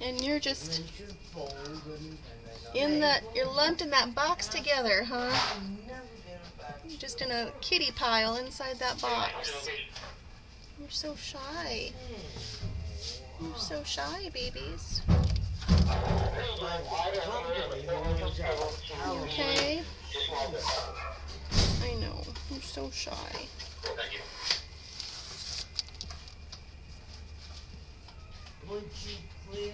And you're just then should fold them and then in make that, you're lumped in that box together, huh? I'll never get it back. You're just in a kitty pile inside that box. You're so shy. You're so shy, babies. You okay? I know. You're so shy. Would you them